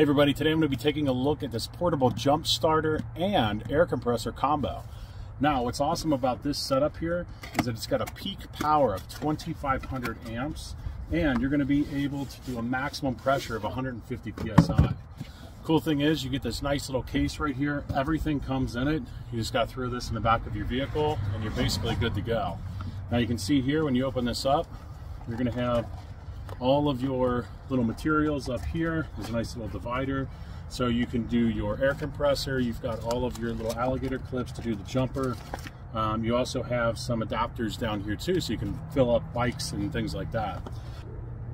Hey everybody, today I'm going to be taking a look at this portable jump starter and air compressor combo. Now, what's awesome about this setup here is that it's got a peak power of 2500 amps and you're going to be able to do a maximum pressure of 150 psi. Cool thing is you get this nice little case right here. Everything comes in it. You just got throw this in the back of your vehicle and you're basically good to go. Now you can see here when you open this up, you're going to have all of your little materials up here. There's a nice little divider. So you can do your air compressor. You've got all of your little alligator clips to do the jumper. Um, you also have some adapters down here too, so you can fill up bikes and things like that.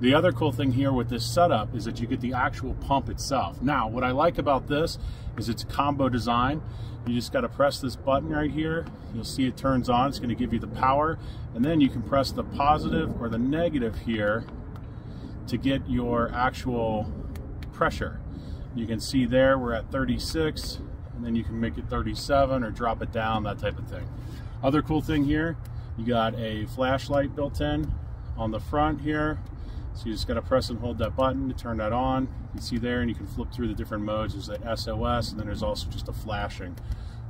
The other cool thing here with this setup is that you get the actual pump itself. Now, what I like about this is it's combo design. You just got to press this button right here. You'll see it turns on. It's going to give you the power. And then you can press the positive or the negative here to get your actual pressure. You can see there we're at 36 and then you can make it 37 or drop it down, that type of thing. Other cool thing here, you got a flashlight built in on the front here. So you just gotta press and hold that button to turn that on. You can see there and you can flip through the different modes. There's that SOS and then there's also just a flashing,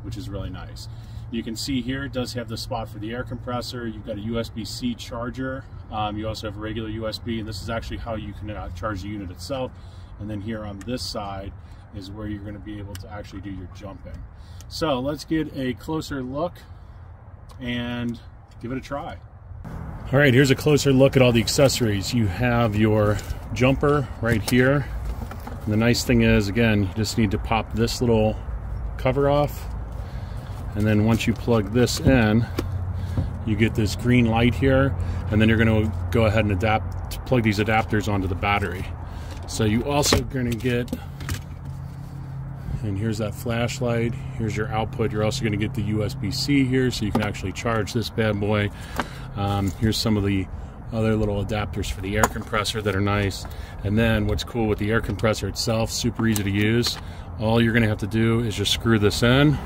which is really nice. You can see here it does have the spot for the air compressor. You've got a USB-C charger. Um, you also have a regular USB, and this is actually how you can uh, charge the unit itself. And then here on this side is where you're going to be able to actually do your jumping. So let's get a closer look and give it a try. All right, here's a closer look at all the accessories. You have your jumper right here. And the nice thing is, again, you just need to pop this little cover off and then once you plug this in you get this green light here and then you're going to go ahead and adapt plug these adapters onto the battery. So you also going to get and here's that flashlight here's your output. You're also going to get the USB-C here so you can actually charge this bad boy. Um, here's some of the other little adapters for the air compressor that are nice. And then what's cool with the air compressor itself super easy to use all you're going to have to do is just screw this in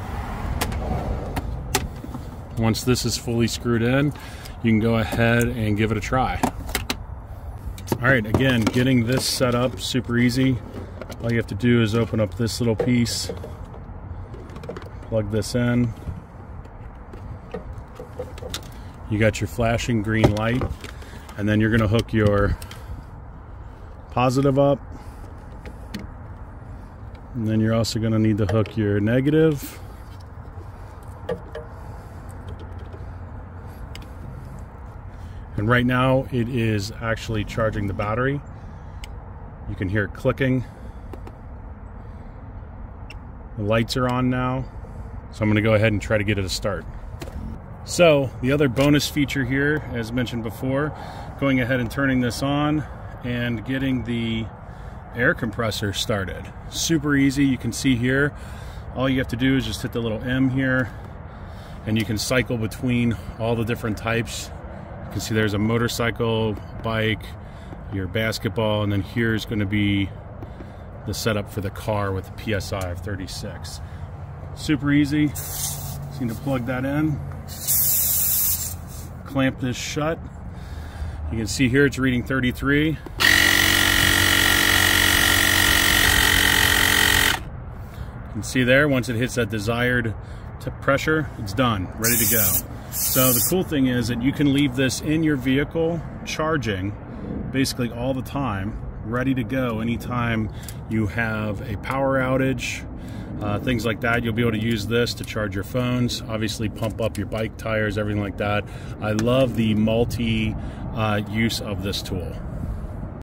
once this is fully screwed in, you can go ahead and give it a try. All right, again, getting this set up super easy. All you have to do is open up this little piece, plug this in. You got your flashing green light, and then you're gonna hook your positive up. And then you're also gonna need to hook your negative. And right now it is actually charging the battery. You can hear it clicking. The lights are on now. So I'm gonna go ahead and try to get it to start. So the other bonus feature here, as mentioned before, going ahead and turning this on and getting the air compressor started. Super easy, you can see here, all you have to do is just hit the little M here and you can cycle between all the different types you can see there's a motorcycle, bike, your basketball, and then here's going to be the setup for the car with the PSI of 36. Super easy. Just need to plug that in. Clamp this shut. You can see here it's reading 33. You can see there, once it hits that desired pressure, it's done, ready to go. So the cool thing is that you can leave this in your vehicle charging basically all the time, ready to go anytime you have a power outage, uh, things like that. You'll be able to use this to charge your phones, obviously pump up your bike tires, everything like that. I love the multi uh, use of this tool.